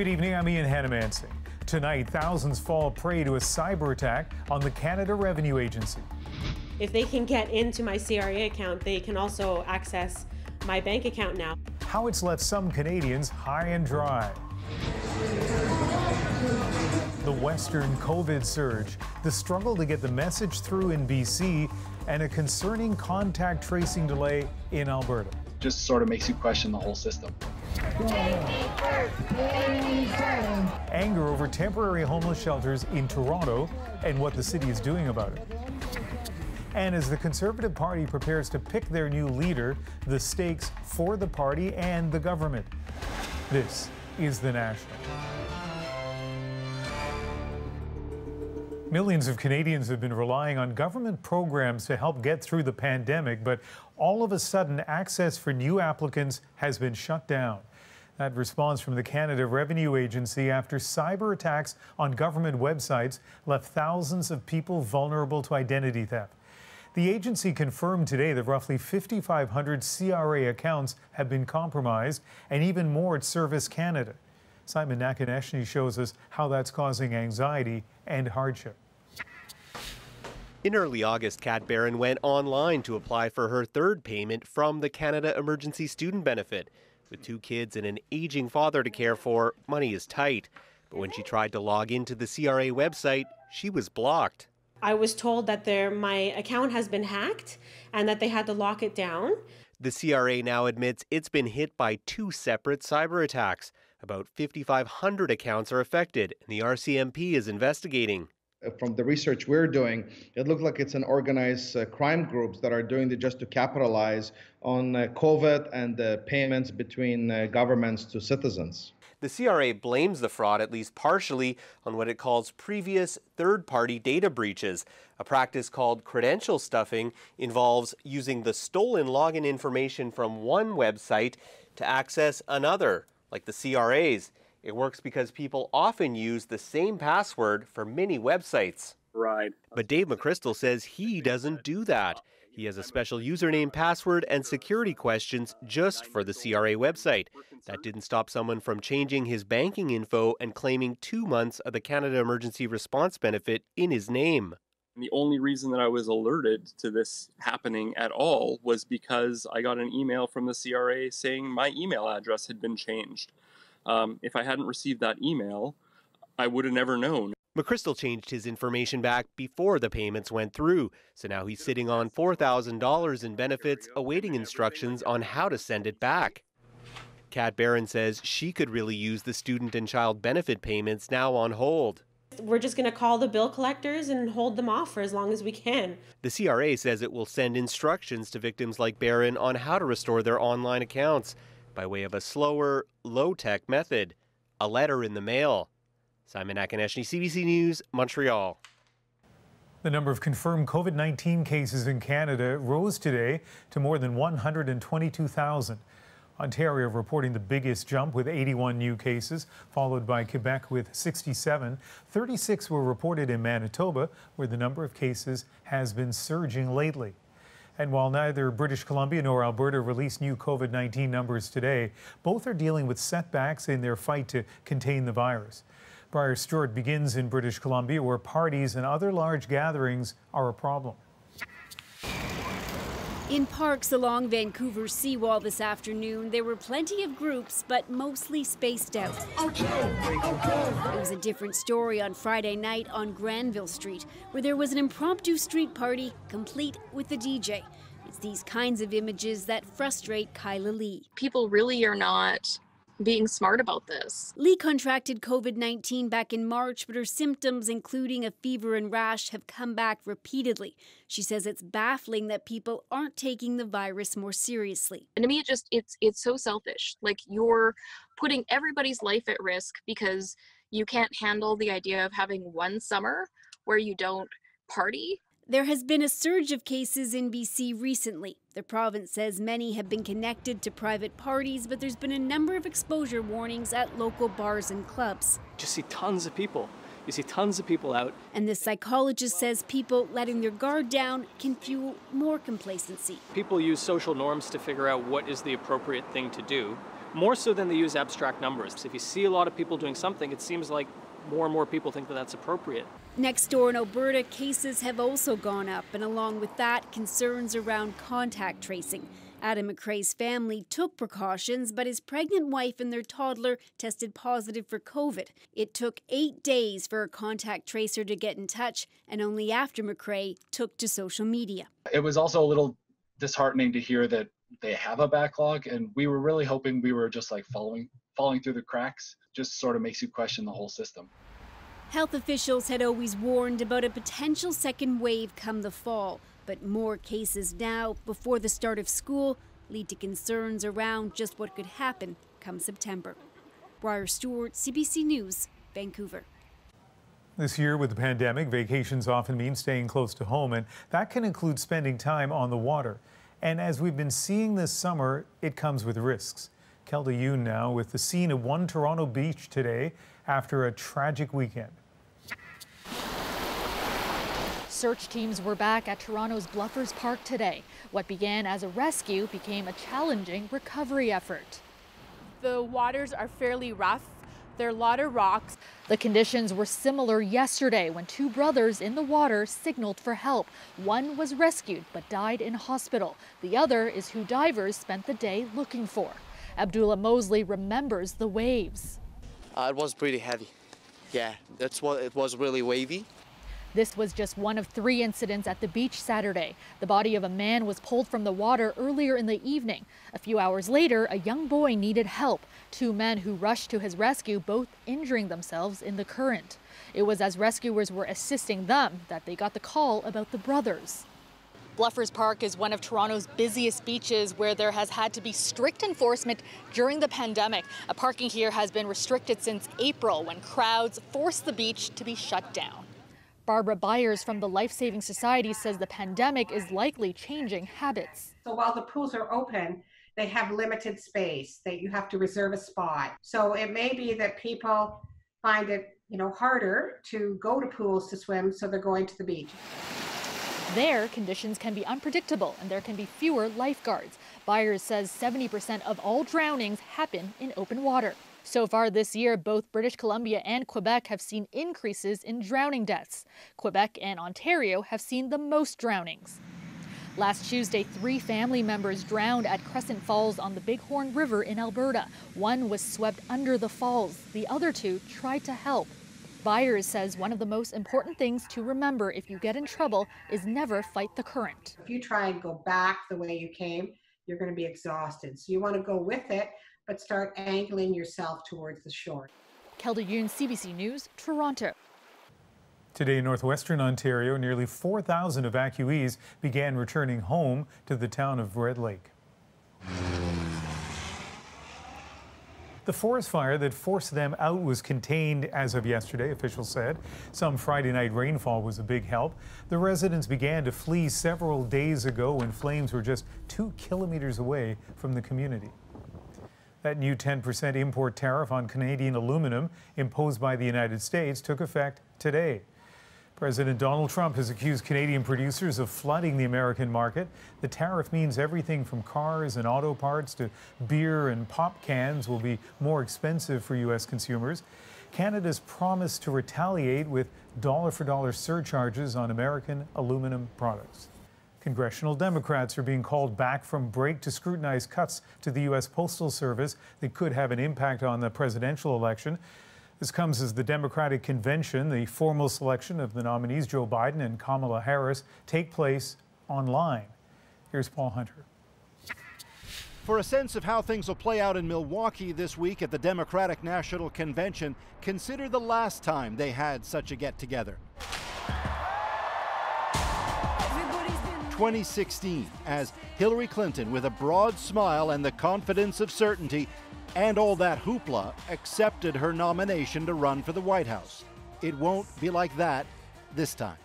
Good evening, I'm Ian Hanomansing. Tonight, thousands fall prey to a cyber attack on the Canada Revenue Agency. If they can get into my CRA account, they can also access my bank account now. How it's left some Canadians high and dry. The Western COVID surge, the struggle to get the message through in BC, and a concerning contact tracing delay in Alberta. Just sort of makes you question the whole system. Anger over temporary homeless shelters in Toronto and what the city is doing about it. And as the Conservative Party prepares to pick their new leader, the stakes for the party and the government. This is The National. Millions of Canadians have been relying on government programs to help get through the pandemic, but all of a sudden, access for new applicants has been shut down. That response from the Canada Revenue Agency after cyber attacks on government websites left thousands of people vulnerable to identity theft. The agency confirmed today that roughly 5,500 CRA accounts have been compromised and even more at Service Canada. Simon Nakonechny shows us how that's causing anxiety and hardship. In early August, Kat Barron went online to apply for her third payment from the Canada Emergency Student Benefit. With two kids and an aging father to care for, money is tight. But when she tried to log into the CRA website, she was blocked. I was told that their my account has been hacked and that they had to lock it down. The CRA now admits it's been hit by two separate cyber attacks. About 5,500 accounts are affected, and the RCMP is investigating. From the research we're doing, it looks like it's an organized uh, crime groups that are doing it just to capitalize on uh, COVID and the payments between uh, governments to citizens. The CRA blames the fraud, at least partially, on what it calls previous third party data breaches. A practice called credential stuffing involves using the stolen login information from one website to access another, like the CRA's. It works because people often use the same password for many websites. Right. But Dave McChrystal says he doesn't do that. He has a special username, password, and security questions just for the CRA website. That didn't stop someone from changing his banking info and claiming two months of the Canada Emergency Response Benefit in his name. The only reason that I was alerted to this happening at all was because I got an email from the CRA saying my email address had been changed. Um, if I hadn't received that email, I would have never known. McChrystal changed his information back before the payments went through, so now he's sitting on $4,000 in benefits, awaiting instructions on how to send it back. Kat Barron says she could really use the student and child benefit payments now on hold. We're just going to call the bill collectors and hold them off for as long as we can. The CRA says it will send instructions to victims like Barron on how to restore their online accounts by way of a slower, low tech method a letter in the mail. Simon Nakonechny, CBC News, Montreal. The number of confirmed COVID 19 cases in Canada rose today to more than 122,000. Ontario reporting the biggest jump with 81 new cases, followed by Quebec with 67. 36 were reported in Manitoba, where the number of cases has been surging lately. And while neither British Columbia nor Alberta released new COVID 19 numbers today, both are dealing with setbacks in their fight to contain the virus. Briar Stewart begins in British Columbia, where parties and other large gatherings are a problem. In parks along Vancouver's seawall this afternoon, there were plenty of groups, but mostly spaced out. It was a different story on Friday night on Granville Street, where there was an impromptu street party complete with a DJ. It's these kinds of images that frustrate Kyla Lee. People really are not being smart about this. Lee contracted COVID 19 back in March, but her symptoms, including a fever and rash, have come back repeatedly. She says it's baffling that people aren't taking the virus more seriously. And to me, it just it's it's so selfish. Like you're putting everybody's life at risk because you can't handle the idea of having one summer where you don't party there has been a surge of cases in BC recently. The province says many have been connected to private parties, but there's been a number of exposure warnings at local bars and clubs. Just see tons of people. You see tons of people out. And the psychologist says people letting their guard down can fuel more complacency. People use social norms to figure out what is the appropriate thing to do more so than they use abstract numbers. If you see a lot of people doing something, it seems like more and more people think that that's appropriate. Next door in Alberta, cases have also gone up, and along with that, concerns around contact tracing. Adam McRae's family took precautions, but his pregnant wife and their toddler tested positive for COVID. It took eight days for a contact tracer to get in touch, and only after McRae took to social media. It was also a little disheartening to hear that they have a backlog, and we were really hoping we were just like following falling through the cracks. Just sort of makes you question the whole system. Health officials had always warned about a potential second wave come the fall, but more cases now, before the start of school, lead to concerns around just what could happen come September. Briar Stewart, CBC News, Vancouver. This year, with the pandemic, vacations often mean staying close to home, and that can include spending time on the water. And as we've been seeing this summer, it comes with risks. Kelda Yuen now with the scene of one Toronto beach today after a tragic weekend. Search teams were back at Toronto's Bluffers Park today. What began as a rescue became a challenging recovery effort. The waters are fairly rough. There are a lot of rocks. The conditions were similar yesterday when two brothers in the water signaled for help. One was rescued but died in hospital. The other is who divers spent the day looking for. Abdullah Mosley remembers the waves. Uh, it was pretty heavy. Yeah, that's what it was really wavy. This was just one of three incidents at the beach Saturday. The body of a man was pulled from the water earlier in the evening. A few hours later, a young boy needed help. Two men who rushed to his rescue, both injuring themselves in the current. It was as rescuers were assisting them that they got the call about the brothers. Bluffers Park is one of Toronto's busiest beaches where there has had to be strict enforcement during the pandemic. A parking here has been restricted since April when crowds forced the beach to be shut down. Barbara Byers from the Life Saving Society says the pandemic is likely changing habits. So while the pools are open, they have limited space that you have to reserve a spot. So it may be that people find it, you know, harder to go to pools to swim, so they're going to the beach. There, conditions can be unpredictable and there can be fewer lifeguards. Byers says 70% of all drownings happen in open water. So far this year, both British Columbia and Quebec have seen increases in drowning deaths. Quebec and Ontario have seen the most drownings. Last Tuesday, three family members drowned at Crescent Falls on the Bighorn River in Alberta. One was swept under the falls. The other two tried to help. Byers says one of the most important things to remember if you get in trouble is never fight the current. If you try and go back the way you came, you're going to be exhausted. So you want to go with it, but start angling yourself towards the shore. Kelda Yuen, CBC News, Toronto. Today in northwestern Ontario, nearly 4,000 evacuees began returning home to the town of Red Lake. The forest fire that forced them out was contained as of yesterday, officials said. Some Friday night rainfall was a big help. The residents began to flee several days ago when flames were just two kilometers away from the community. That new 10% import tariff on Canadian aluminum imposed by the United States took effect today. President Donald Trump has accused Canadian producers of flooding the American market. The tariff means everything from cars and auto parts to beer and pop cans will be more expensive for U.S. consumers. Canada's promised to retaliate with dollar for dollar surcharges on American aluminum products. Congressional Democrats are being called back from break to scrutinize cuts to the U.S. Postal Service that could have an impact on the presidential election. This comes as the Democratic Convention, the formal selection of the nominees Joe Biden and Kamala Harris, take place online. Here's Paul Hunter. For a sense of how things will play out in Milwaukee this week at the Democratic National Convention, consider the last time they had such a get together. 2016, as Hillary Clinton, with a broad smile and the confidence of certainty, and all that hoopla, accepted her nomination to run for the White House. It won't be like that this time.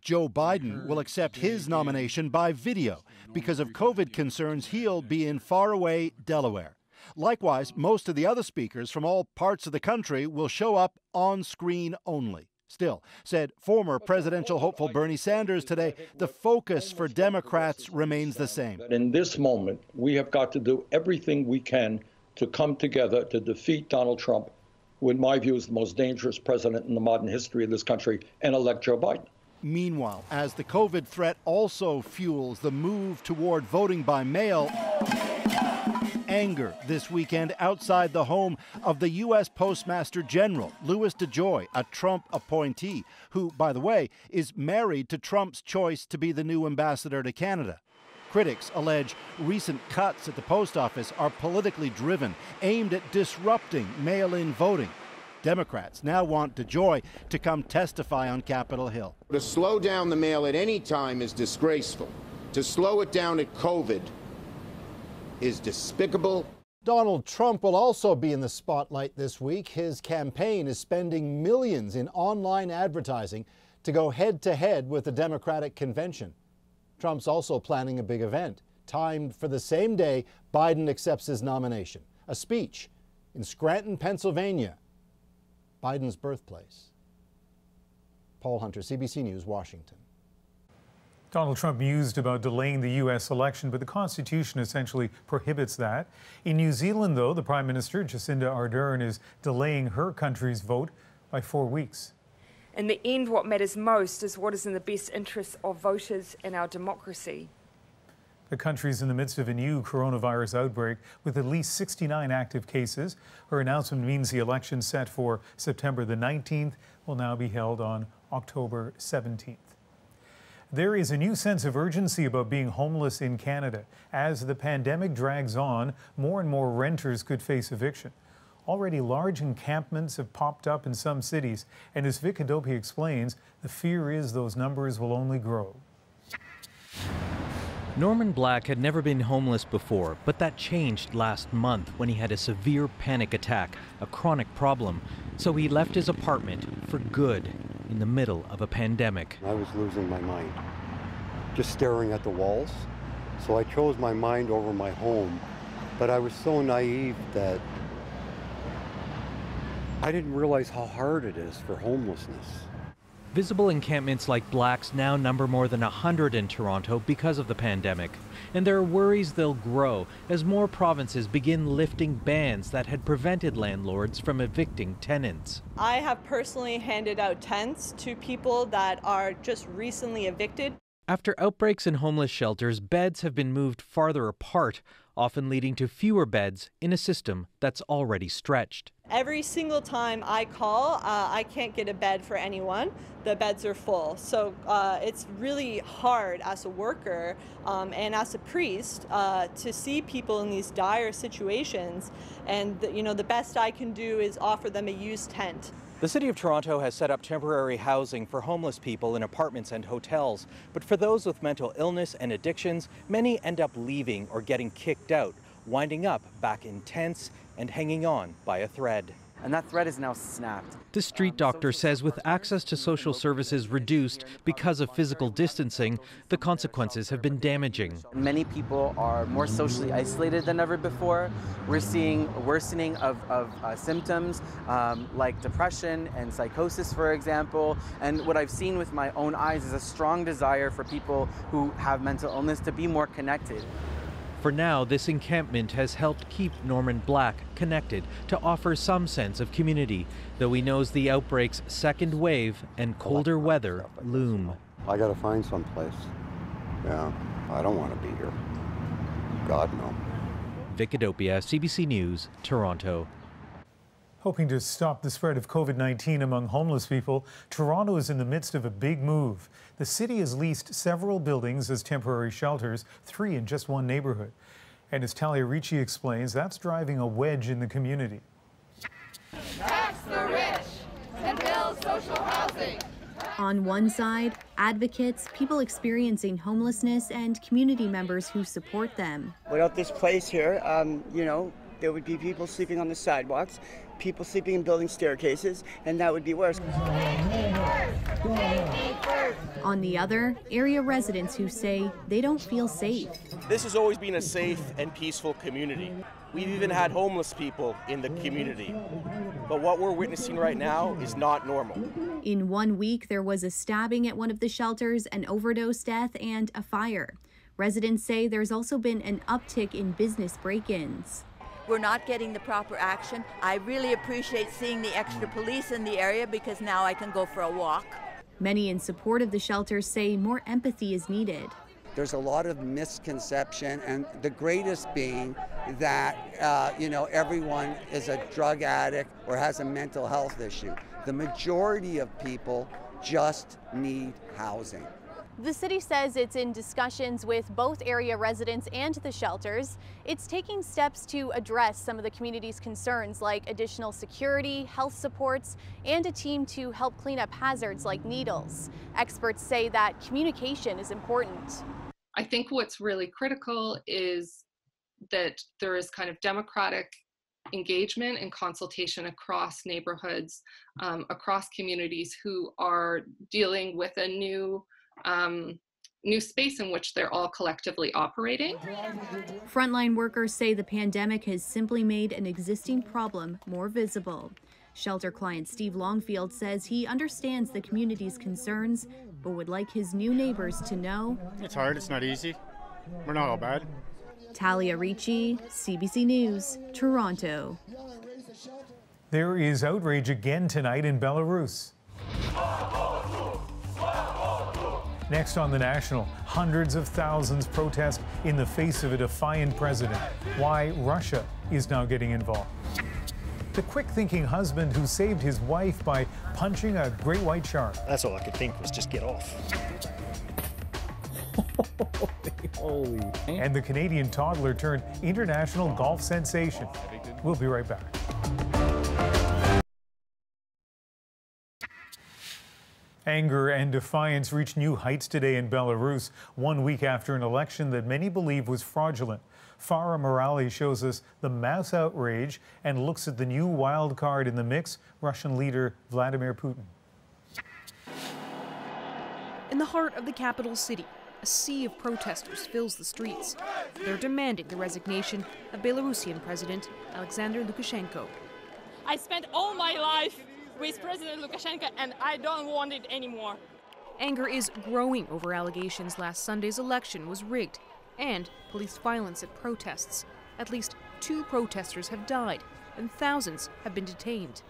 Joe Biden will accept his nomination by video because of COVID concerns. He'll be in faraway Delaware. Likewise, most of the other speakers from all parts of the country will show up on screen only. Still, said former presidential hopeful Bernie Sanders today, the focus for Democrats remains the same. In this moment, we have got to do everything we can to come together to defeat Donald Trump, who, in my view, is the most dangerous president in the modern history of this country, and elect Joe Biden. Meanwhile, as the COVID threat also fuels the move toward voting by mail, anger this weekend outside the home of the U.S. Postmaster General, Louis DeJoy, a Trump appointee, who, by the way, is married to Trump's choice to be the new ambassador to Canada. Critics allege recent cuts at the post office are politically driven, aimed at disrupting mail in voting. Democrats now want DeJoy to come testify on Capitol Hill. To slow down the mail at any time is disgraceful. To slow it down at COVID is despicable. Donald Trump will also be in the spotlight this week. His campaign is spending millions in online advertising to go head to head with the Democratic convention. Trump's also planning a big event, timed for the same day Biden accepts his nomination a speech in Scranton, Pennsylvania, Biden's birthplace. Paul Hunter, CBC News, Washington. Donald Trump mused about delaying the U.S. election, but the Constitution essentially prohibits that. In New Zealand, though, the Prime Minister, Jacinda Ardern, is delaying her country's vote by four weeks. In the end, what matters most is what is in the best interests of voters and our democracy. The country is in the midst of a new coronavirus outbreak with at least 69 active cases. Her announcement means the election set for September the 19th will now be held on October 17th. There is a new sense of urgency about being homeless in Canada. As the pandemic drags on, more and more renters could face eviction. Already large encampments have popped up in some cities, and as Vik Adhopia explains, the fear is those numbers will only grow. Norman Black had never been homeless before, but that changed last month when he had a severe panic attack, a chronic problem. So he left his apartment for good in the middle of a pandemic. I was losing my mind, just staring at the walls. So I chose my mind over my home, but I was so naive that I didn't realize how hard it is for homelessness. Visible encampments like Black's now number more than 100 in Toronto because of the pandemic. And there are worries they'll grow as more provinces begin lifting bans that had prevented landlords from evicting tenants. I have personally handed out tents to people that are just recently evicted. After outbreaks in homeless shelters, beds have been moved farther apart, often leading to fewer beds in a system that's already stretched. Every single time I call, uh, I can't get a bed for anyone. The beds are full. So uh, it's really hard as a worker um, and as a priest uh, to see people in these dire situations. And you know, the best I can do is offer them a used tent. The City of Toronto has set up temporary housing for homeless people in apartments and hotels. But for those with mental illness and addictions, many end up leaving or getting kicked out, winding up back in tents and hanging on by a thread. And that thread is now snapped. The street doctor says with access to social services reduced because of physical distancing, the consequences have been damaging. Many people are more socially isolated than ever before. We're seeing worsening of, of uh, symptoms um, like depression and psychosis, for example. And what I've seen with my own eyes is a strong desire for people who have mental illness to be more connected. For now, this encampment has helped keep Norman Black connected to offer some sense of community, though he knows the outbreak's second wave and colder weather loom. I gotta find some place. Yeah, I don't want to be here. God, no. Vik Adhopia, CBC News, Toronto. Hoping to stop the spread of COVID 19 among homeless people, Toronto is in the midst of a big move. The city has leased several buildings as temporary shelters, three in just one neighborhood. And as Talia Ricci explains, that's driving a wedge in the community. Tax the rich and build social housing. On one side, advocates, people experiencing homelessness, and community members who support them. Without this place here, um, you know, there would be people sleeping on the sidewalks, people sleeping in building staircases, and that would be worse. On the other, area residents who say they don't feel safe. This has always been a safe and peaceful community. We've even had homeless people in the community. But what we're witnessing right now is not normal. In one week, there was a stabbing at one of the shelters, an overdose death, and a fire. Residents say there's also been an uptick in business break ins. We're not getting the proper action. I really appreciate seeing the extra police in the area because now I can go for a walk. Many in support of the shelters say more empathy is needed. There's a lot of misconception, and the greatest being that, uh, you know, everyone is a drug addict or has a mental health issue. The majority of people just need housing. The city says it's in discussions with both area residents and the shelters. It's taking steps to address some of the community's concerns like additional security, health supports, and a team to help clean up hazards like needles. Experts say that communication is important. I think what's really critical is that there is kind of democratic engagement and consultation across neighborhoods, um, across communities who are dealing with a new um, new space in which they're all collectively operating. Frontline workers say the pandemic has simply made an existing problem more visible. Shelter client Steve Longfield says he understands the community's concerns, but would like his new neighbors to know it's hard, it's not easy. We're not all bad. Talia Ricci, CBC News, Toronto. There is outrage again tonight in Belarus. Next on the National, hundreds of thousands protest in the face of a defiant president. Why Russia is now getting involved. The quick thinking husband who saved his wife by punching a great white shark. That's all I could think was just get off. Holy. And the Canadian toddler turned international golf sensation. We'll be right back. Anger and defiance reached new heights today in Belarus, one week after an election that many believe was fraudulent. Farah Merali shows us the mass outrage and looks at the new wild card in the mix, Russian leader Vladimir Putin. In the heart of the capital city, a sea of protesters fills the streets. They're demanding the resignation of Belarusian President Alexander Lukashenko. I spent all my life with President Lukashenko, and I don't want it anymore. Anger is growing over allegations last Sunday's election was rigged and police violence at protests. At least two protesters have died, and thousands have been detained.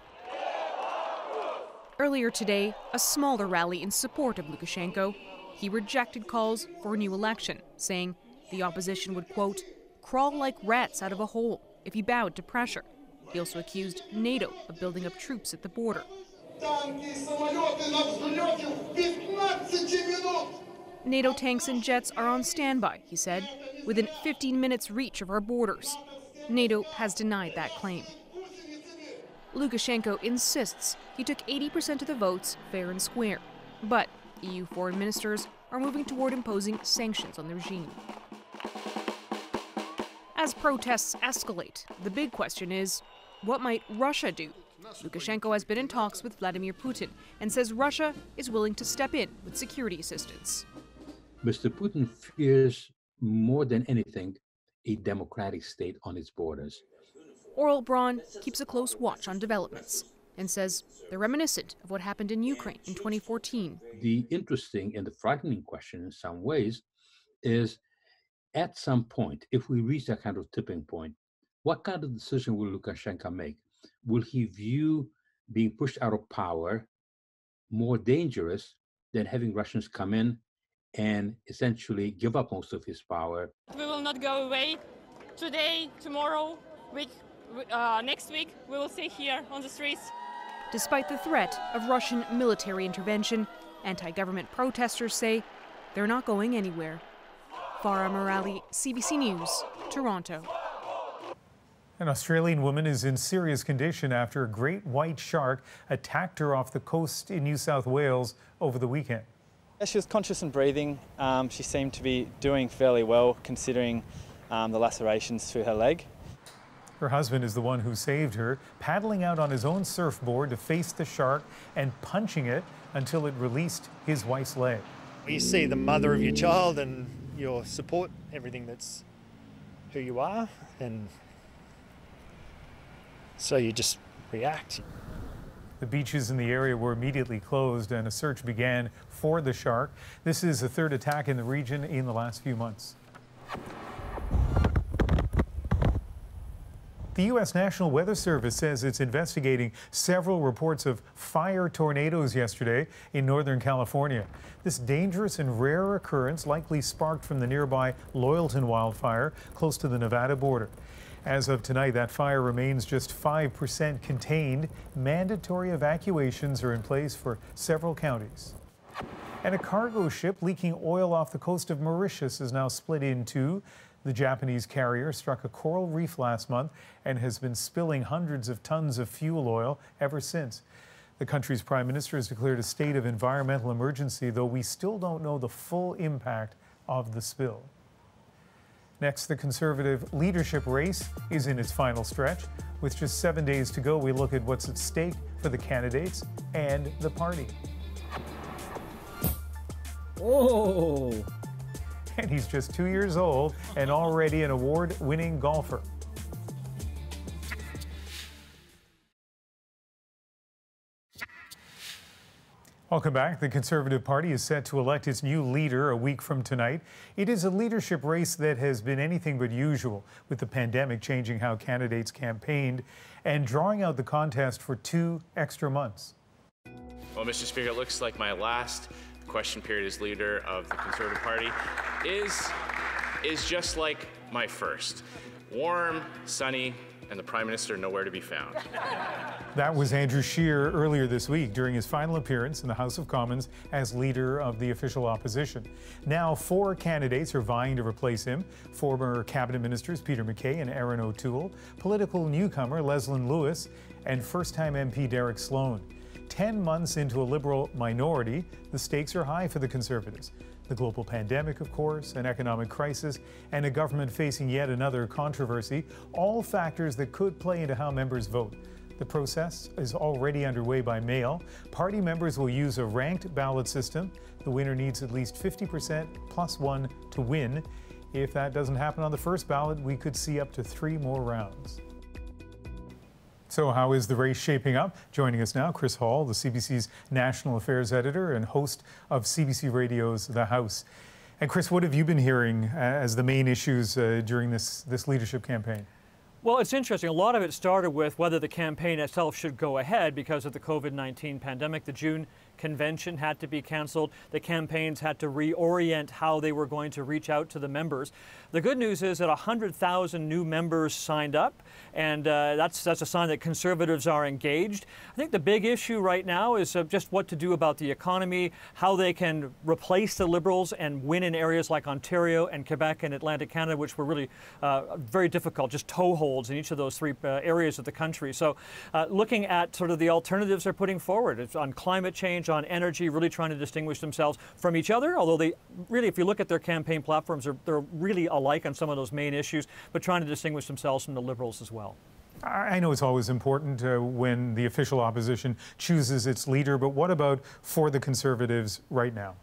Earlier today, a smaller rally in support of Lukashenko. He rejected calls for a new election, saying the opposition would, quote, crawl like rats out of a hole if he bowed to pressure. He also accused NATO of building up troops at the border. NATO tanks and jets are on standby, he said, within 15 minutes reach of our borders. NATO has denied that claim. Lukashenko insists he took 80% of the votes fair and square, but EU foreign ministers are moving toward imposing sanctions on the regime. As protests escalate, the big question is what might Russia do? Lukashenko has been in talks with Vladimir Putin and says Russia is willing to step in with security assistance. Mr. Putin fears more than anything a democratic state on its borders. Aurel Braun keeps a close watch on developments and says they're reminiscent of what happened in Ukraine in 2014. The interesting and the frightening question in some ways is at some point, if we reach that kind of tipping point, what kind of decision will Lukashenko make? Will he view being pushed out of power more dangerous than having Russians come in and essentially give up most of his power? We will not go away today, tomorrow, week, uh, next week. We will stay here on the streets. Despite the threat of Russian military intervention, anti government protesters say they're not going anywhere. Farah Merali, CBC News, Toronto. An Australian woman is in serious condition after a great white shark attacked her off the coast in New South Wales over the weekend. She was conscious and breathing. Um, she seemed to be doing fairly well considering um, the lacerations to her leg. Her husband is the one who saved her, paddling out on his own surfboard to face the shark and punching it until it released his wife's leg. You see the mother of your child and your support, everything that's who you are, and so you just react. The beaches in the area were immediately closed and a search began for the shark. This is the third attack in the region in the last few months. The U.S. National Weather Service says it's investigating several reports of fire tornadoes yesterday in Northern California. This dangerous and rare occurrence likely sparked from the nearby Loyalton wildfire close to the Nevada border. As of tonight, that fire remains just 5% contained. Mandatory evacuations are in place for several counties. And a cargo ship leaking oil off the coast of Mauritius is now split in two. The Japanese carrier struck a coral reef last month and has been spilling hundreds of tons of fuel oil ever since. The country's prime minister has declared a state of environmental emergency, though we still don't know the full impact of the spill. Next, the Conservative leadership race is in its final stretch. With just seven days to go, we look at what's at stake for the candidates and the party. Oh! and he's just two years old and already an award winning golfer. Welcome back. The Conservative Party is set to elect its new leader a week from tonight. It is a leadership race that has been anything but usual, with the pandemic changing how candidates campaigned and drawing out the contest for two extra months. Well, Mr. Speaker, it looks like my last question period as leader of the Conservative Party is, is just like my first. Warm, sunny, and the Prime Minister nowhere to be found. That was Andrew Scheer earlier this week during his final appearance in the House of Commons as leader of the official opposition. Now, four candidates are vying to replace him former cabinet ministers Peter MacKay and Erin O'Toole, political newcomer Leslyn Lewis, and first time MP Derek Sloan. 10 months into a Liberal minority, the stakes are high for the Conservatives. The global pandemic, of course, an economic crisis, and a government facing yet another controversy, all factors that could play into how members vote. The process is already underway by mail. Party members will use a ranked ballot system. The winner needs at least 50% plus one to win. If that doesn't happen on the first ballot, we could see up to three more rounds. So, how is the race shaping up? Joining us now, Chris Hall, the CBC's national affairs editor and host of CBC Radio's The House. And Chris, what have you been hearing as the main issues uh, during this, this leadership campaign? Well, it's interesting. A lot of it started with whether the campaign itself should go ahead because of the COVID 19 pandemic. The June convention had to be canceled. The campaigns had to reorient how they were going to reach out to the members. The good news is that 100,000 new members signed up, and uh, that's, that's a sign that conservatives are engaged. I think the big issue right now is uh, just what to do about the economy, how they can replace the Liberals and win in areas like Ontario and Quebec and Atlantic Canada, which were really uh, very difficult, just toeholds in each of those three uh, areas of the country. So uh, looking at sort of the alternatives they're putting forward it's on climate change, on energy, really trying to distinguish themselves from each other, although they really, if you look at their campaign platforms, they're, they're really alike on some of those main issues, but trying to distinguish themselves from the Liberals as well. I know it's always important uh, when the official opposition chooses its leader, but what about for the Conservatives right now?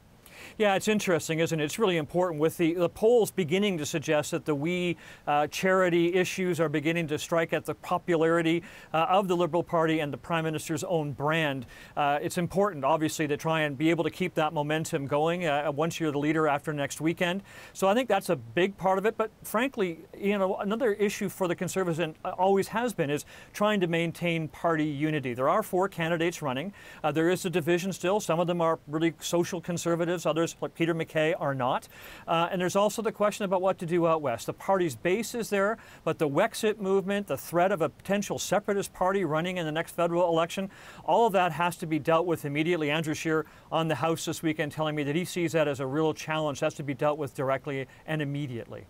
Yeah, it's interesting, isn't it? It's really important with the, the polls beginning to suggest that the we uh, charity issues are beginning to strike at the popularity uh, of the Liberal Party and the Prime Minister's own brand. Uh, it's important, obviously, to try and be able to keep that momentum going uh, once you're the leader after next weekend. So I think that's a big part of it. But frankly, you know, another issue for the Conservatives and always has been is trying to maintain party unity. There are four candidates running. Uh, there is a division still. Some of them are really social conservatives. Others like Peter MacKay are not. Uh, and there's also the question about what to do out west. The party's base is there, but the Wexit movement, the threat of a potential separatist party running in the next federal election, all of that has to be dealt with immediately. Andrew Scheer on the House this weekend telling me that he sees that as a real challenge, has to be dealt with directly and immediately.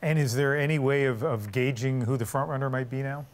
And is there any way of, of gauging who the frontrunner might be now?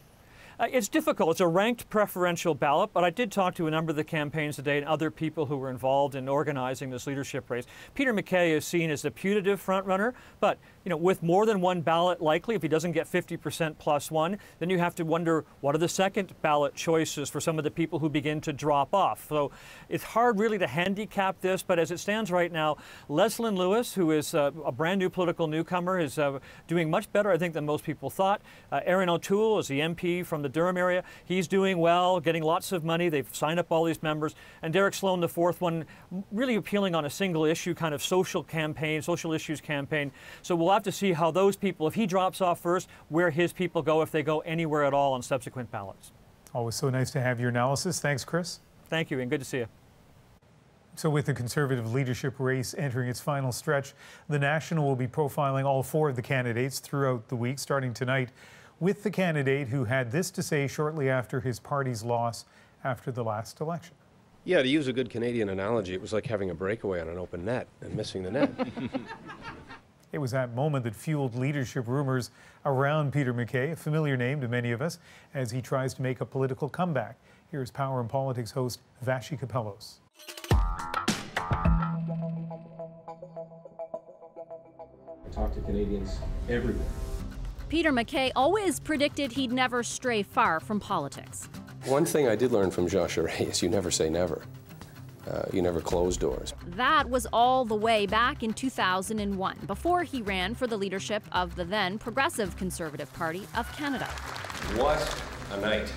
Uh, it's difficult. It's a ranked preferential ballot, but I did talk to a number of the campaigns today and other people who were involved in organizing this leadership race. Peter MacKay is seen as the putative frontrunner, but you know, with more than one ballot likely, if he doesn't get 50% plus one, then you have to wonder what are the second ballot choices for some of the people who begin to drop off. So it's hard really to handicap this, but as it stands right now, Leslyn Lewis, who is uh, a brand new political newcomer, is uh, doing much better, I think, than most people thought. Uh, Erin O'Toole is the MP from the Durham area. He's doing well, getting lots of money. They've signed up all these members. And Derek Sloan, the fourth one, really appealing on a single issue kind of social campaign, social issues campaign. So we'll have to see how those people, if he drops off first, where his people go, if they go anywhere at all on subsequent ballots. Always so nice to have your analysis. Thanks, Chris. Thank you, and good to see you. So, with the Conservative leadership race entering its final stretch, the National will be profiling all four of the candidates throughout the week, starting tonight with the candidate who had this to say shortly after his party's loss after the last election. Yeah, to use a good Canadian analogy, it was like having a breakaway on an open net and missing the net. it was that moment that fueled leadership rumors around Peter MacKay, a familiar name to many of us, as he tries to make a political comeback. Here's Power and Politics host Vassy Kapelos. I talk to Canadians everywhere Peter MacKay always predicted he'd never stray far from politics. One thing I did learn from Jean Charest is you never say never. Uh, you never close doors. That was all the way back in 2001, before he ran for the leadership of the then Progressive Conservative Party of Canada. What a night.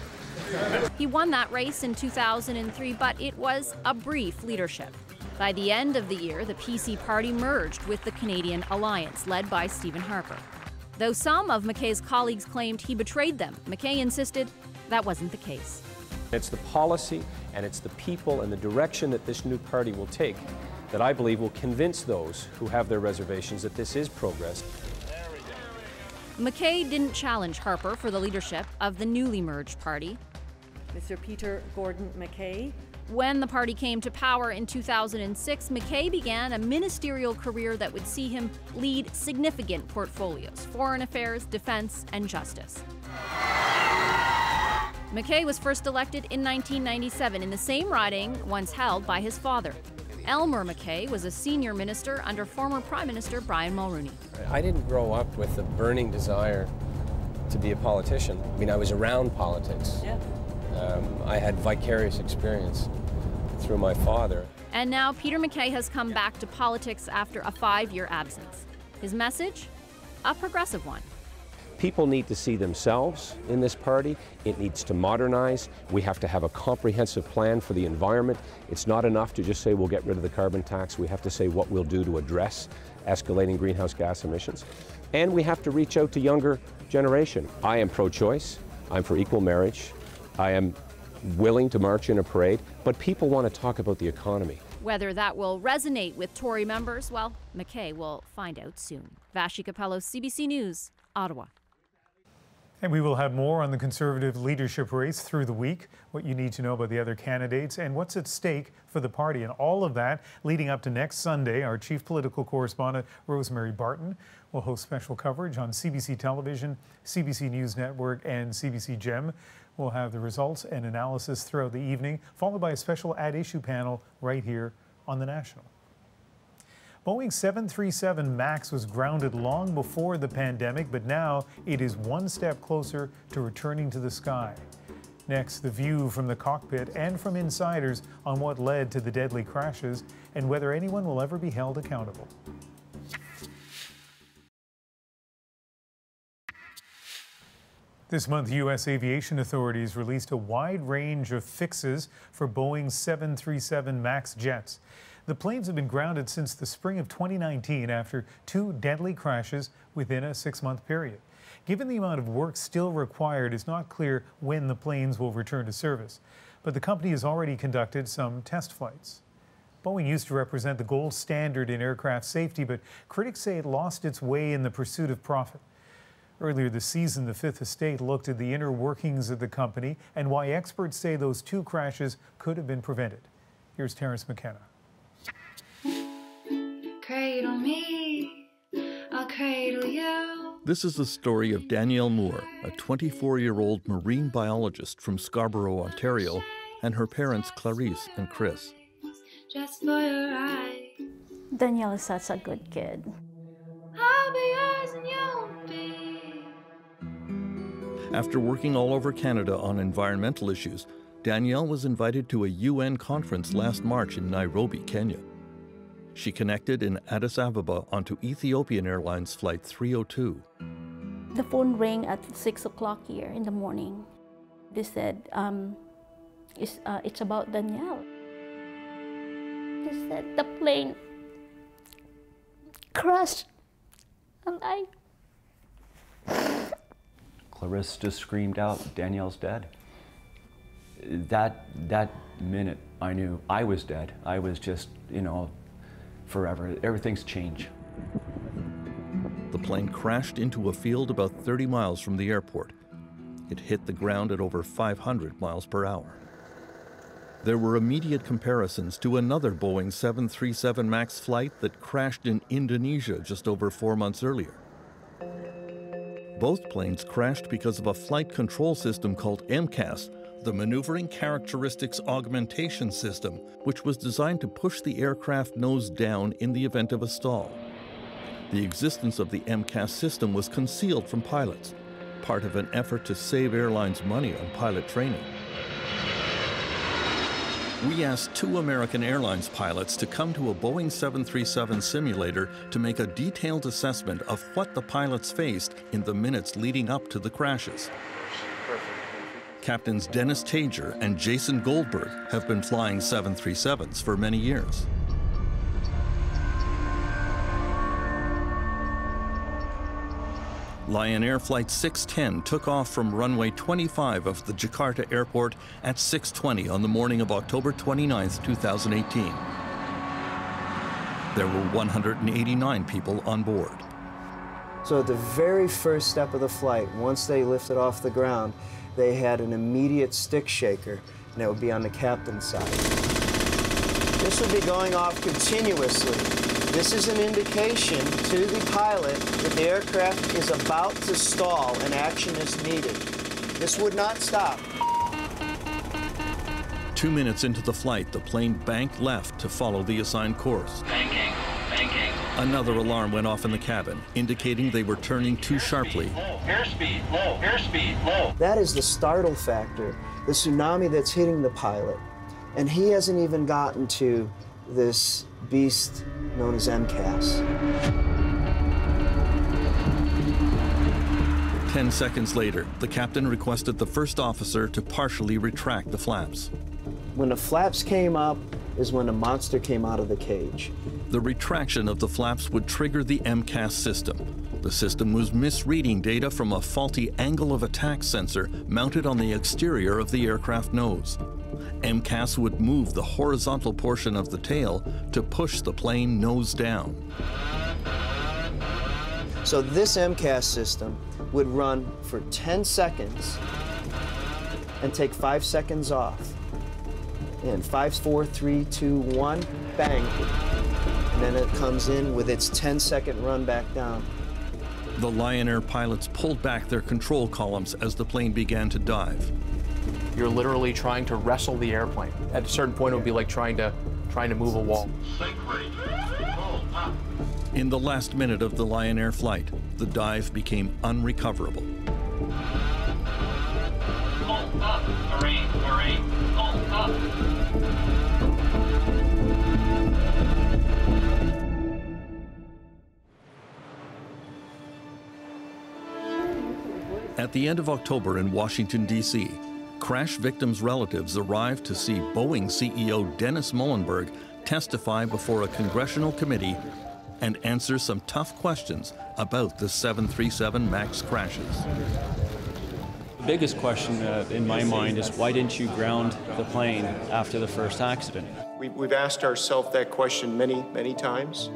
he won that race in 2003, but it was a brief leadership. By the end of the year, the PC party merged with the Canadian Alliance, led by Stephen Harper. Though some of MacKay's colleagues claimed he betrayed them, MacKay insisted that wasn't the case. It's the policy and it's the people and the direction that this new party will take that I believe will convince those who have their reservations that this is progress. MacKay didn't challenge Harper for the leadership of the newly merged party. Mr. Peter Gordon MacKay when the party came to power in 2006, MacKay began a ministerial career that would see him lead significant portfolios foreign affairs, defense, and justice. MacKay was first elected in 1997 in the same riding once held by his father. Elmer MacKay was a senior minister under former Prime Minister Brian Mulroney. I didn't grow up with a burning desire to be a politician. I mean, I was around politics. Yeah. Um, I had vicarious experience through my father. And now Peter MacKay has come back to politics after a five year absence. His message? A progressive one. People need to see themselves in this party. It needs to modernize. We have to have a comprehensive plan for the environment. It's not enough to just say we'll get rid of the carbon tax. We have to say what we'll do to address escalating greenhouse gas emissions. And we have to reach out to younger generation. I am pro-choice. I'm for equal marriage. I am willing to march in a parade, but people want to talk about the economy. Whether that will resonate with Tory members, well, MacKay will find out soon. Vassy Kapelos, CBC News, Ottawa. And we will have more on the Conservative leadership race through the week, what you need to know about the other candidates, and what's at stake for the party. And all of that leading up to next Sunday. Our chief political correspondent, Rosemary Barton, will host special coverage on CBC Television, CBC News Network, and CBC Gem. We'll have the results and analysis throughout the evening, followed by a special at issue panel right here on the National. Boeing 737 MAX was grounded long before the pandemic, but now it is one step closer to returning to the sky. Next, the view from the cockpit and from insiders on what led to the deadly crashes and whether anyone will ever be held accountable. This month, U.S. aviation authorities released a wide range of fixes for Boeing's 737 MAX jets. The planes have been grounded since the spring of 2019 after two deadly crashes within a six month period. Given the amount of work still required, it's not clear when the planes will return to service. But the company has already conducted some test flights. Boeing used to represent the gold standard in aircraft safety, but critics say it lost its way in the pursuit of profit. Earlier this season, the Fifth Estate looked at the inner workings of the company and why experts say those two crashes could have been prevented. Here's Terence McKenna. Cradle me, I'll cradle you. This is the story of Danielle Moore, a 24 year old marine biologist from Scarborough, Ontario, and her parents Clarice and Chris. Just for your eyes. Danielle is such a good kid. After working all over Canada on environmental issues, Danielle was invited to a UN conference last March in Nairobi, Kenya. She connected in Addis Ababa onto Ethiopian Airlines Flight 302. The phone rang at 6 o'clock here in the morning. They said, um, it's, uh, it's about Danielle. They said the plane crashed and I. Clarisse just screamed out, Danielle's dead. That, that minute, I knew I was dead. I was just, you know, forever. Everything's changed. The plane crashed into a field about 30 miles from the airport. It hit the ground at over 500 miles per hour. There were immediate comparisons to another Boeing 737 MAX flight that crashed in Indonesia just over four months earlier. Both planes crashed because of a flight control system called MCAS, the Maneuvering Characteristics Augmentation System, which was designed to push the aircraft nose down in the event of a stall. The existence of the MCAS system was concealed from pilots, part of an effort to save airlines money on pilot training. We asked two American Airlines pilots to come to a Boeing 737 simulator to make a detailed assessment of what the pilots faced in the minutes leading up to the crashes. Captains Dennis Tajer and Jason Goldberg have been flying 737s for many years. Lion Air Flight 610 took off from runway 25 of the Jakarta airport at 6:20 on the morning of October 29, 2018. There were 189 people on board. So at the very first step of the flight, once they lifted off the ground, they had an immediate stick shaker, and it would be on the captain's side. This would be going off continuously. This is an indication to the pilot that the aircraft is about to stall and action is needed. This would not stop. Two minutes into the flight, the plane banked left to follow the assigned course. Banking, banking. Another alarm went off in the cabin, indicating they were turning too sharply. Low, airspeed, low, airspeed, low. That is the startle factor, the tsunami that's hitting the pilot. And he hasn't even gotten to this beast known as MCAS. Ten seconds later, the captain requested the first officer to partially retract the flaps. When the flaps came up is when the monster came out of the cage. The retraction of the flaps would trigger the MCAS system. The system was misreading data from a faulty angle of attack sensor mounted on the exterior of the aircraft nose. MCAS would move the horizontal portion of the tail to push the plane nose down. So this MCAS system would run for 10 seconds and take five seconds off. And five, four, three, two, one, bang. And then it comes in with its 10 second run back down. The Lion Air pilots pulled back their control columns as the plane began to dive. You're literally trying to wrestle the airplane. At a certain point, it would be like trying to trying to move a wall. In the last minute of the Lion Air flight, the dive became unrecoverable. At the end of October in Washington, D.C., crash victims' relatives arrived to see Boeing CEO Dennis Muilenburg testify before a congressional committee and answer some tough questions about the 737 MAX crashes. The biggest question uh, in my mind is why didn't you ground the plane after the first accident? We, we've asked ourselves that question many, many times.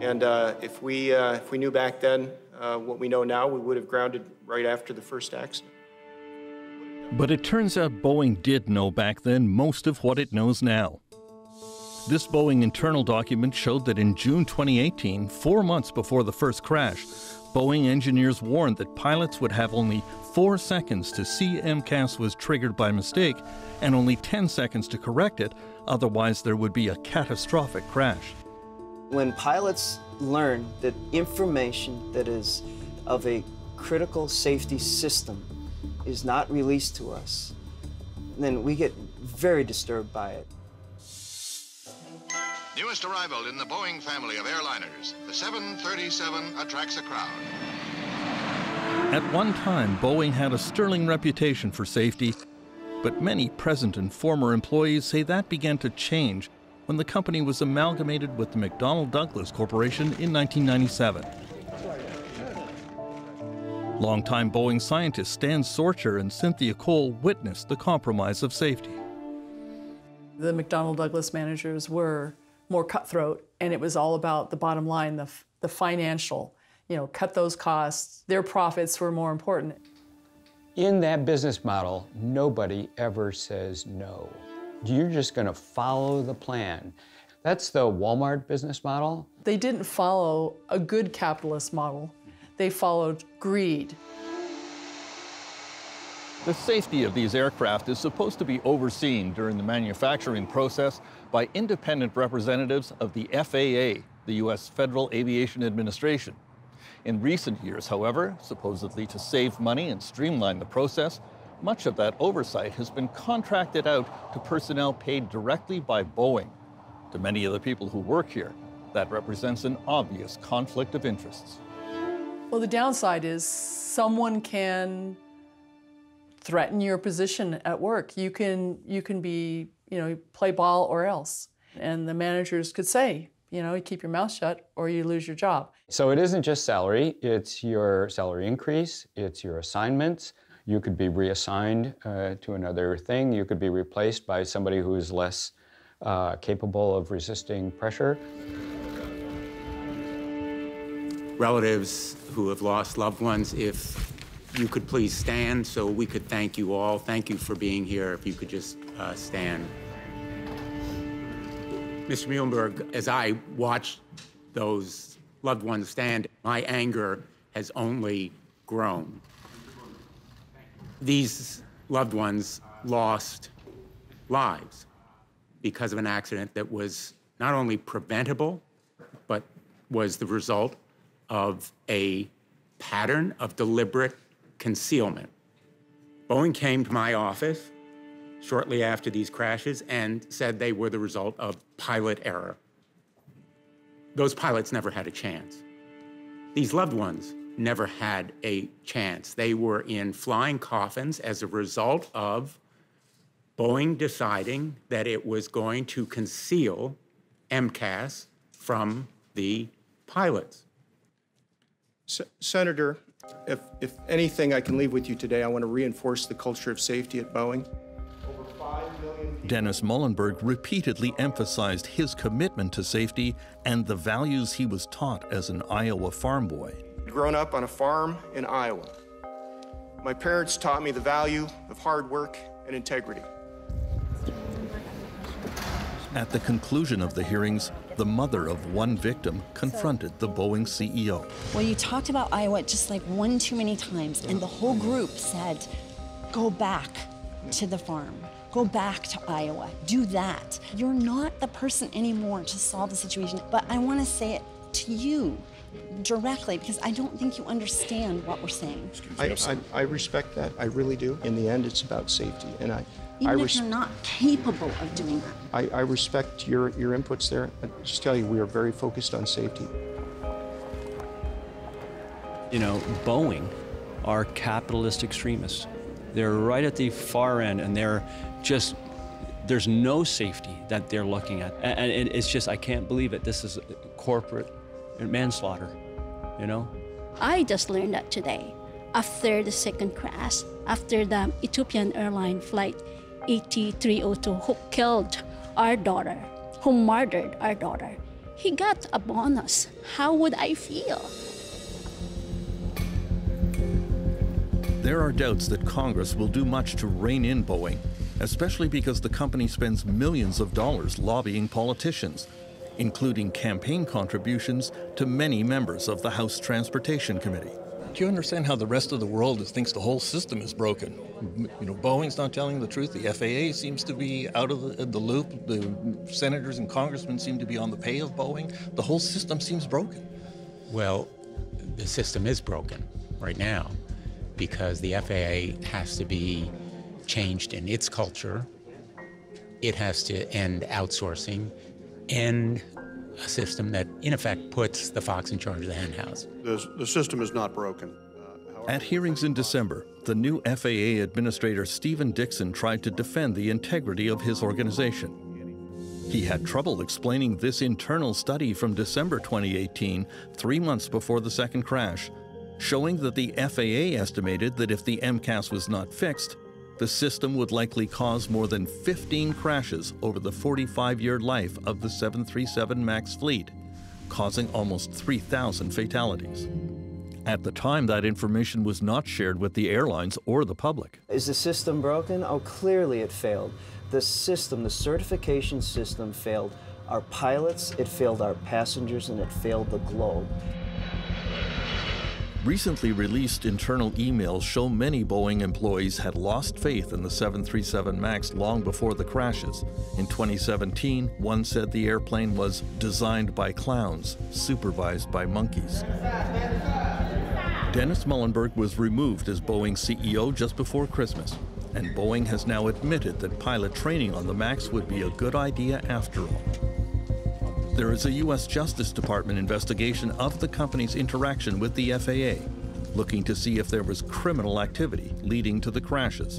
And uh, if, we, uh, if we knew back then uh, what we know now, we would have grounded right after the first accident. But it turns out Boeing did know back then most of what it knows now. This Boeing internal document showed that in June 2018, four months before the first crash, Boeing engineers warned that pilots would have only four seconds to see MCAS was triggered by mistake and only 10 seconds to correct it, otherwise, there would be a catastrophic crash. When pilots learn that information that is of a critical safety system is not released to us, then we get very disturbed by it. Newest arrival in the Boeing family of airliners, the 737 attracts a crowd. At one time, Boeing had a sterling reputation for safety, but many present and former employees say that began to change when the company was amalgamated with the McDonnell Douglas Corporation in 1997. Longtime Boeing scientists Stan Sorscher and Cynthia Cole witnessed the compromise of safety. The McDonnell Douglas managers were more cutthroat, and it was all about the bottom line, the, the financial. You know, cut those costs. Their profits were more important. In that business model, nobody ever says no. You're just going to follow the plan. That's the Walmart business model. They didn't follow a good capitalist model. They followed greed. The safety of these aircraft is supposed to be overseen during the manufacturing process by independent representatives of the FAA, the U.S. Federal Aviation Administration. In recent years, however, supposedly to save money and streamline the process, much of that oversight has been contracted out to personnel paid directly by Boeing. To many of the people who work here, that represents an obvious conflict of interests. Well, the downside is someone can threaten your position at work. You can you can be, you know, play ball or else. And the managers could say, you know, keep your mouth shut or you lose your job. So it isn't just salary, it's your salary increase, it's your assignments. You could be reassigned uh, to another thing. You could be replaced by somebody who's less uh, capable of resisting pressure. Relatives who have lost loved ones, if you could please stand so we could thank you all. Thank you for being here. If you could just uh, stand. Mr. Muilenburg, as I watched those loved ones stand, my anger has only grown. These loved ones lost lives because of an accident that was not only preventable, but was the result of a pattern of deliberate concealment. Boeing came to my office shortly after these crashes and said they were the result of pilot error. Those pilots never had a chance. These loved ones never had a chance. They were in flying coffins as a result of Boeing deciding that it was going to conceal MCAS from the pilots. Senator, if, if anything I can leave with you today, I want to reinforce the culture of safety at Boeing. Dennis Muilenburg repeatedly emphasized his commitment to safety and the values he was taught as an Iowa farm boy. Grown up on a farm in Iowa, my parents taught me the value of hard work and integrity. At the conclusion of the hearings, the mother of one victim confronted the Boeing CEO. Well, you talked about Iowa just like one too many times, and the whole group said, go back to the farm. Go back to Iowa. Do that. You're not the person anymore to solve the situation. But I want to say it to you directly because I don't think you understand what we're saying. I, I, I respect that. I really do. In the end, it's about safety. And I, Even I if you're not capable of doing that. I, I respect your, your inputs there. I just tell you, we are very focused on safety. You know, Boeing are capitalist extremists. They're right at the far end, and they're just, there's no safety that they're looking at. And, and it's just, I can't believe it. This is corporate manslaughter, you know? I just learned that today after the second crash, after the Ethiopian airline flight 8302 who killed our daughter, who murdered our daughter. He got a bonus. How would I feel? There are doubts that Congress will do much to rein in Boeing, especially because the company spends millions of dollars lobbying politicians. Including campaign contributions to many members of the House Transportation Committee. Do you understand how the rest of the world thinks the whole system is broken? You know, Boeing's not telling the truth. The FAA seems to be out of the, uh, the loop. The senators and congressmen seem to be on the pay of Boeing. The whole system seems broken. Well, the system is broken right now because the FAA has to be changed in its culture. It has to end outsourcing, end a system that, in effect, puts the fox in charge of the henhouse. The, the system is not broken. Uh, At hearings in December, the new FAA Administrator Stephen Dickson tried to defend the integrity of his organization. He had trouble explaining this internal study from December 2018, three months before the second crash, showing that the FAA estimated that if the MCAS was not fixed, the system would likely cause more than 15 crashes over the 45 year life of the 737 MAX fleet, causing almost 3,000 fatalities. At the time, that information was not shared with the airlines or the public. Is the system broken? Oh, clearly it failed. The system, the certification system failed our pilots, it failed our passengers, and it failed the globe. Recently released internal emails show many Boeing employees had lost faith in the 737 MAX long before the crashes. In 2017, one said the airplane was designed by clowns, supervised by monkeys. Dennis Muilenburg was removed as Boeing CEO just before Christmas, and Boeing has now admitted that pilot training on the MAX would be a good idea after all. There is a U.S. Justice Department investigation of the company's interaction with the FAA, looking to see if there was criminal activity leading to the crashes.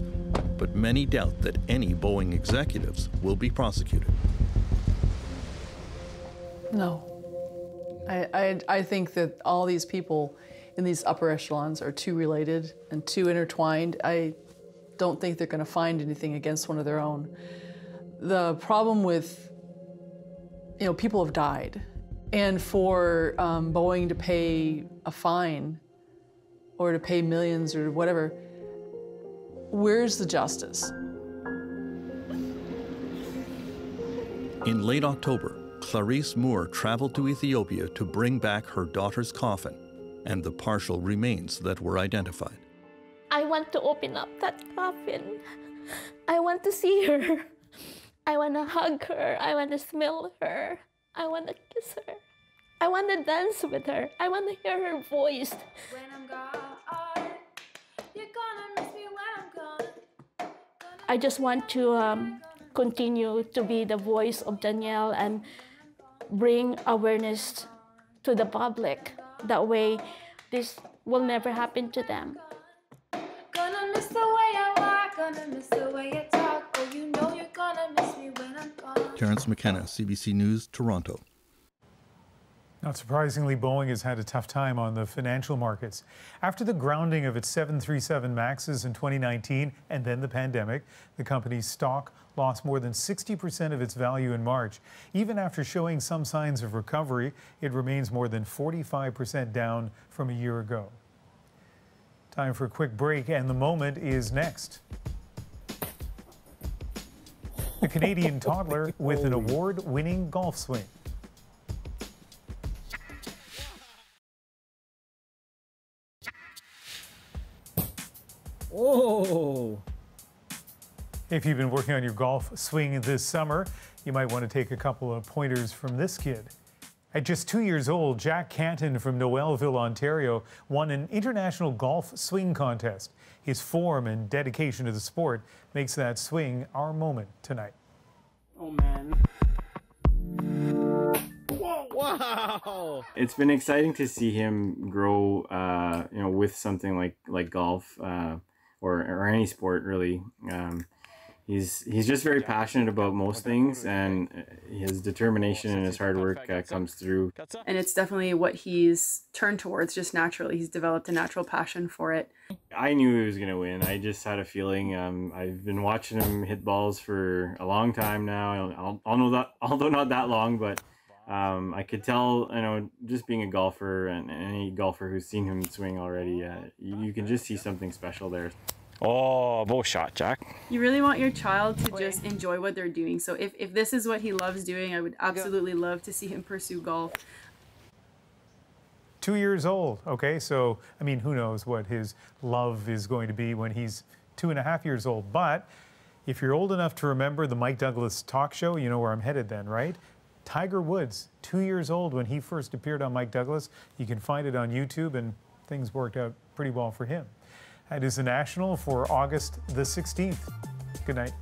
But many doubt that any Boeing executives will be prosecuted. No. I, I, I think that all these people in these upper echelons are too related and too intertwined. I don't think they're going to find anything against one of their own. The problem with, you know, people have died. And for um, Boeing to pay a fine or to pay millions or whatever, where's the justice? In late October, Clarice Moore traveled to Ethiopia to bring back her daughter's coffin and the partial remains that were identified. I want to open up that coffin. I want to see her. I want to hug her. I want to smell her. I want to kiss her. I want to dance with her. I want to hear her voice. When I'm gone, you're gonna miss me when I'm gone. I just want to um, continue to be the voice of Danielle and bring awareness to the public. That way, this will never happen to them. Gonna miss the way I walk, gonna miss the way I talk. Oh, you know you're gonna miss me when I'm. Terence McKenna, CBC News, Toronto. Not surprisingly, Boeing has had a tough time on the financial markets. After the grounding of its 737 MAXs in 2019 and then the pandemic, the company's stock lost more than 60% of its value in March. Even after showing some signs of recovery, it remains more than 45% down from a year ago. Time for a quick break, and the moment is next. A Canadian toddler with an award winning golf swing. Whoa! If you've been working on your golf swing this summer, you might want to take a couple of pointers from this kid. At just two years old, Jack Canton from Noelville, Ontario, won an international golf swing contest. His form and dedication to the sport makes that swing our moment tonight. Oh man. Wow! It's been exciting to see him grow, uh, you know, with something like like golf uh, or or any sport really. Um, he's he's just very passionate about most things, and his determination and his hard work uh, comes through. And it's definitely what he's turned towards just naturally. He's developed a natural passion for it. I knew he was gonna win. I just had a feeling. Um, I've been watching him hit balls for a long time now. I'll, I'll know that, although not that long, but. Um, I could tell, you know, just being a golfer and any golfer who's seen him swing already, uh, you, you can just see something special there. Oh, bow shot, Jack. You really want your child to just enjoy what they're doing. So if, if this is what he loves doing, I would absolutely love to see him pursue golf. Two years old. Okay, so I mean, who knows what his love is going to be when he's two and a half years old. But if you're old enough to remember the Mike Douglas talk show, you know where I'm headed then, right? Tiger Woods, two years old when he first appeared on Mike Douglas. You can find it on YouTube, and things worked out pretty well for him. That is the National for August the 16th. Good night.